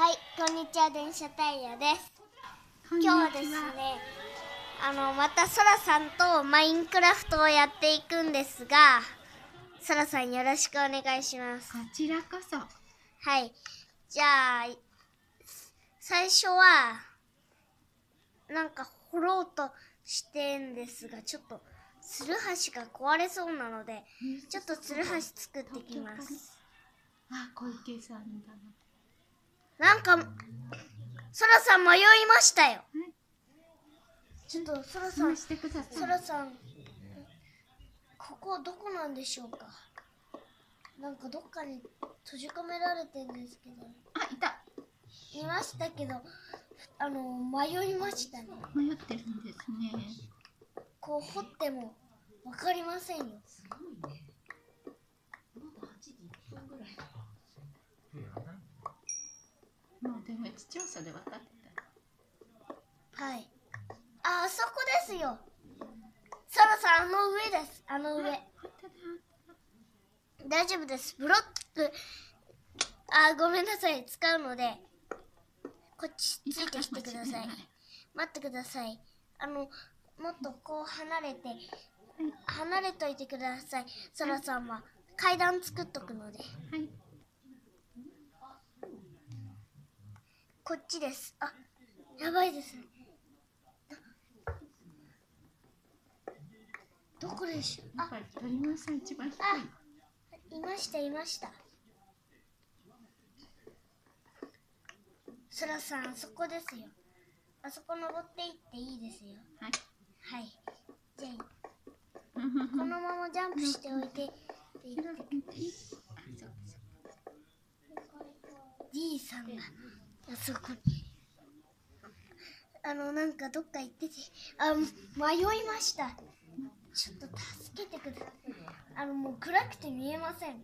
はい、こんにちは、電車タイヤです。今日はですね、あの、またそらさんとマインクラフトをやっていくんですが、そらさんよろしくお願いします。こちらこそ。はい。じゃあ、最初は、なんか掘ろうとしてんですが、ちょっと、つるはしが壊れそうなので、ちょっとつるはし作ってきます。あ、小池さんだな。なんか、そらさん迷いましたよ。はいちょっと、そらさん、してくだそさい。らさん、ここどこなんでしょうか？なんかどっかに閉じ込められてんですけど、あ、いた。いましたけど、あの、迷いましたね。迷ってるんですね。こう掘ってもわかりませんよ。もう出口調査で分かってた。はい。あ、あそこですよ。そらさん、あの上です。あの上。大丈夫です。ブロック、あ、ごめんなさい。使うので、こっちついてきてください。待ってください。あの、もっとこう離れて、離れといてください。そらさんは階段作っとくので。はい。こっちです。あ、やばいです。どこでしょう？あ、鳥のさん一番。あ、いました、いました。そらさん、あそこですよ。あそこ登っていっていいですよ。はい。はい。じゃあ、このままジャンプしておいて、D さんが、あそこに。あの、なんかどっか行ってて、あ、迷いました。ちょっと助けてください。あの、もう暗くて見えません。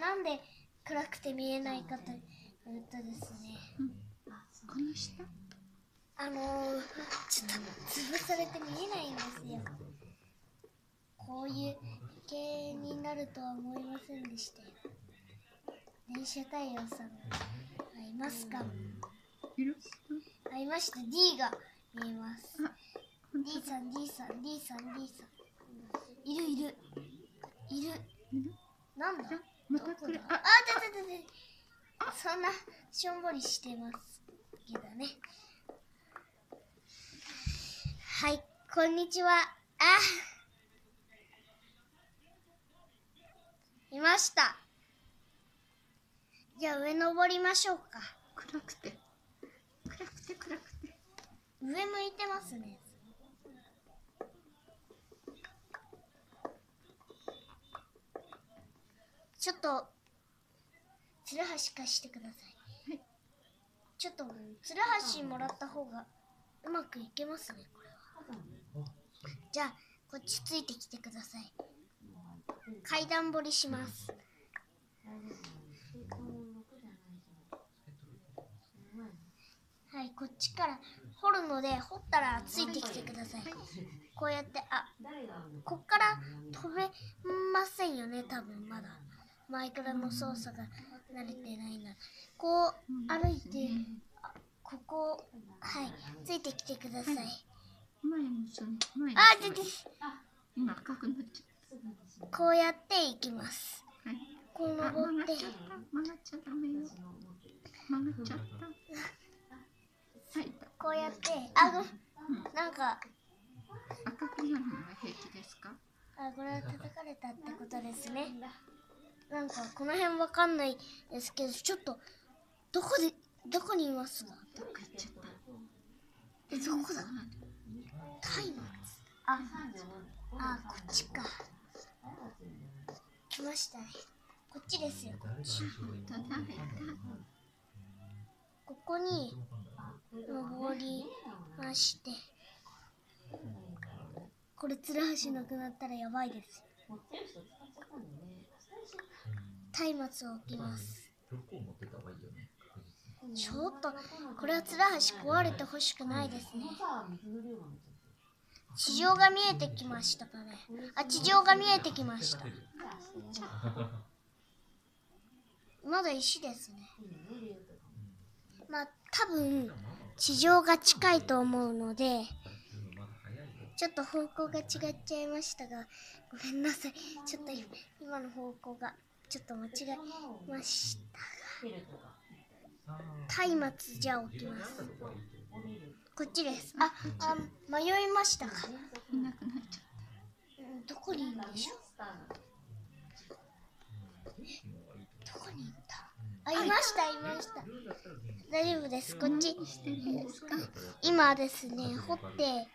なんで暗くて見えないかというとですね、この下？あのー、ちょっと潰されて見えないんですよ。こういう系になるとは思いませんでしたよ。電車太陽さんがいますか？いる？あいました。D が見えます。D さん、D さん、D さん、D さん。いるいる。いる。なんだ？あまた来る。あ、あ、だだだだ。そんなしょんぼりしてますけどね。はい、こんにちは。あ、いました。じゃあ上登りましょうか。暗くて。暗くて暗くて。上向いてますね。ちょっと、つるはし貸してください。はいちょっと、つるはしもらった方がうまくいけますね、これは。じゃあ、こっちついてきてください。階段掘りします。はい、こっちから掘るので、掘ったらついてきてください。こうやって、あ、こっから飛べませんよね、多分まだ。マイクラの操作が慣れてないな。こう歩いて、あここ、はい、ついてきてください。前もその前にあ、でで、今赤くなっちゃっこうやって行きます。た。はい。こうあ、登って。曲がっちゃダメよ。曲がっちゃった。はい。こうやって、あ、ごなんか、赤くなるのは平気ですか？あ、これは叩かれたってことですね。なんか、この辺わかんないですけど、ちょっと、どこで、どこにいますか？どっか行っちゃった。え、どこだ？松明。あ、あ、こっちか。来ましたね。こっちですよ、こっち。ここに、登りまして。これ、つるはしなくなったらやばいですよ。松明を置きます。ちょっと、これはつるはし壊れてほしくないですね。地上が見えてきましたかね。あ、地上が見えてきました。まだ石ですね。まあ多分地上が近いと思うのでちょっと方向が違っちゃいましたがごめんなさい。ちょっと今今の方向がちょっと間違えましたが。松明じゃあ置きます。こっちです。ああ迷いましたか。いなくなっちゃっうんどこにいるんでしょうあいましたいました。大丈夫です。こっち。ですか今ですね掘って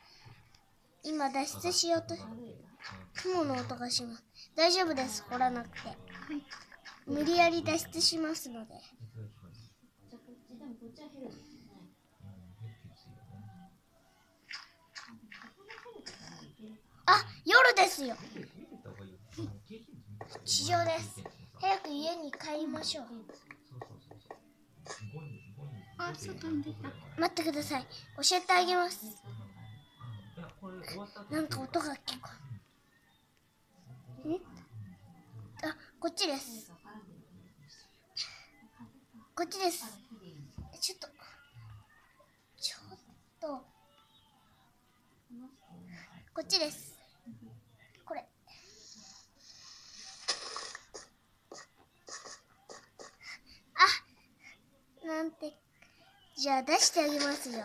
今脱出しようと雲の音がします。大丈夫です。掘らなくて。無理やり脱出しますので。あ夜ですよ。地上です。早く家に帰りましょう。あ外に出た。待ってください。教えてあげます。なんか音が聞こえんあこっちです。こっちです。ちょっと。ちょっと。こっちですこれあなんてじゃあ出してあげますよ。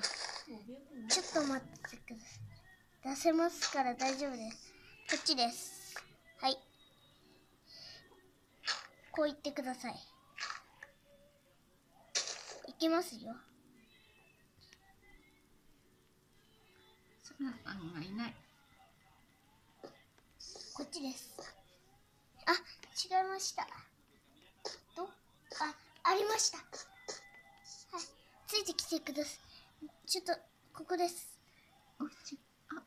ちょっと待ってください。出せますから大丈夫です。こっちです。はい。こう言ってください。いきますよ。そらさんがいない。こっちです。あ違いました。ど？あありました。はいついてきてください。ちょっとここです。お家あ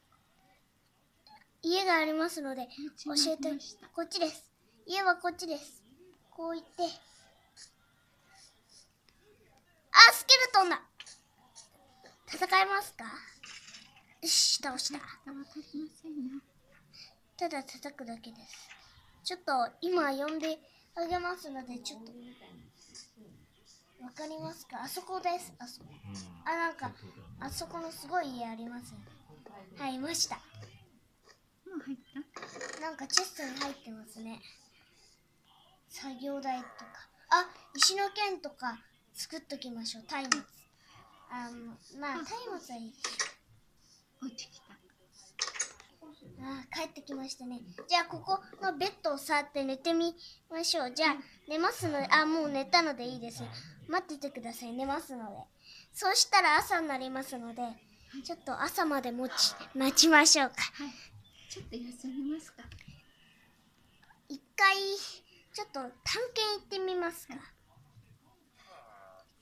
家がありますので教えて。お家が来ましたこっちです。家はこっちです。こう言って。あスケルトンだ。戦えますか？よし倒した。ただ叩くだけです。ちょっと今呼んであげますのでちょっと。わかりますか？あそこですあそこあなんかあそこのすごい家ありますねはいいましたもう入った？なんかチェストに入ってますね。作業台とか。あ、石の剣とか作っときましょう。松明。あの、まあ、松明はいいでしお家来たょ。あ、帰ってきましたね。じゃあ、ここのベッドを触って寝てみましょう。じゃあ、寝ますので、あ、もう寝たのでいいです。待っててください。寝ますので。そうしたら朝になりますので、ちょっと朝まで持ち、待ちましょうか。はいちょっと休みますか一回ちょっと探検行ってみますか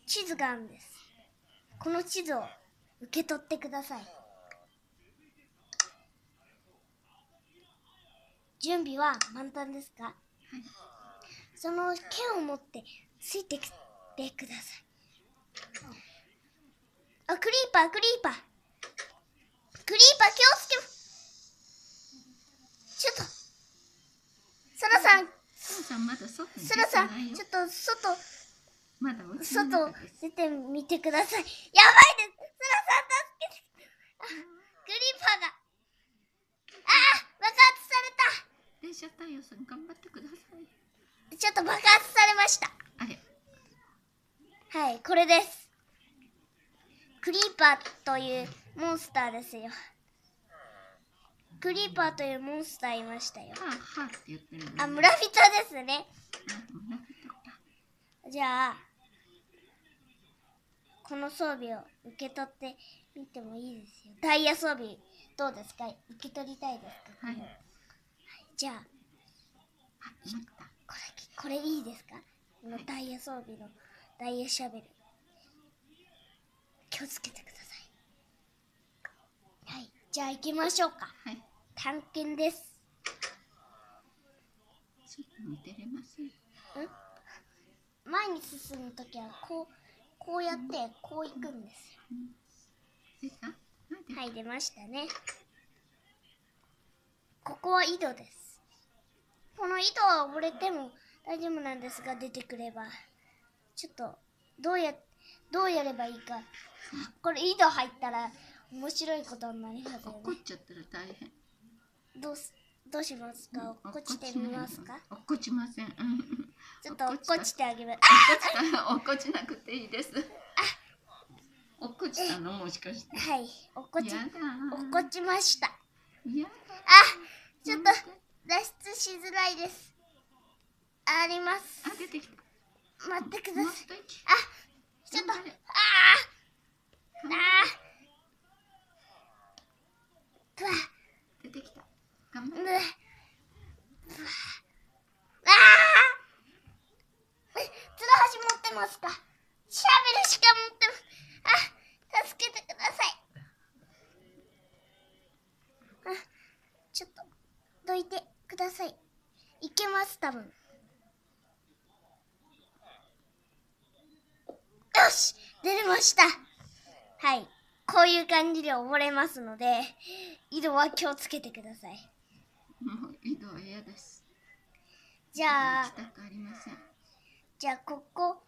地図があるんですこの地図を受け取ってください準備は満タンですか？はいその剣を持ってついてきてください。あクリーパークリーパー。クリーパー気をつけちょっと。そらさん。そうさんまだ外に出そらさんちょっと外。まだ外出てみてください。やばいです。そらさん助けて。あクリーパーが。あー爆発さ電車太陽さん頑張ってください。れたちょっと爆発されました。あれはいこれです。クリーパーというモンスターですよ。クリーパーというモンスターいましたよ。はあ村人ですね。じゃあこの装備を受け取ってみてもいいですよ。ダイヤ装備どうですか？受け取りたいですか？はい。じゃあこれこれいいですか？このダイヤ装備のダイヤシャベル気をつけてください。はい。じゃあ行きましょうか。はい。探検です。前に進むときはこうこうやってこう行くんですよ。出た？なんではい出ましたね。ここは井戸です。この井戸は溺れても大丈夫なんですが出てくればちょっとどうやどうやればいいか。これ井戸入ったら面白いことになりますよね。落っこっちゃったら大変。どうすどうしますか？落っこちてみますか？落っこちません。うん。ちょっと落っこちてあげます。落っこちなくていいです。落っこちたの？もしかして。はい。落っこちやだ。落っこちました。やだ。あちょっと脱出しづらいです。あります。あ出てきた待ってください。あちょっと。ああー。ぷわ。出てきた。頑張うれ。わぷわ。あー。えつらはし持ってますか？シャベルしか持ってますあ助けてください。あちょっとどいてください。いけます多分よし出れました。はい。こういう感じで溺れますので井戸は気をつけてください。もう井戸は嫌です。じゃあじゃあここ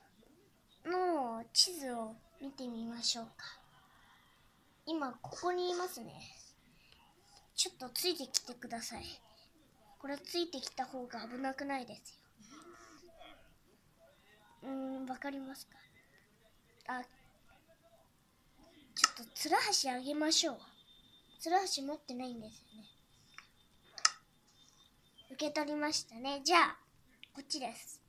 の地図を見てみましょうか。今ここにいますね。ちょっとついてきてください。これついてきた方が危なくないですよ。うーんわかりますか？あつらはしあげましょうつらはし持ってないんですよね受け取りましたねじゃあこっちです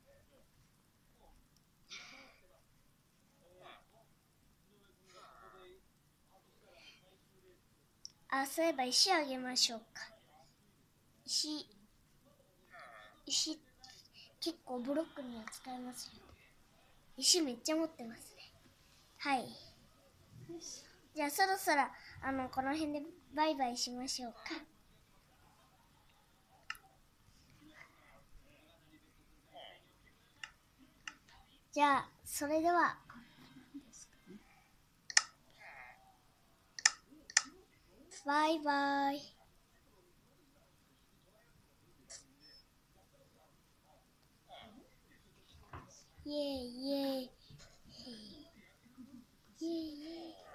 あ、そういえば石あげましょうか。石、石、結構ブロックには使えますよ。石めっちゃ持ってますね。はい。じゃあそろそろあのこの辺でバイバイしましょうか。じゃあそれでは。バイバイ。イェイイェイ。イェイイェイ。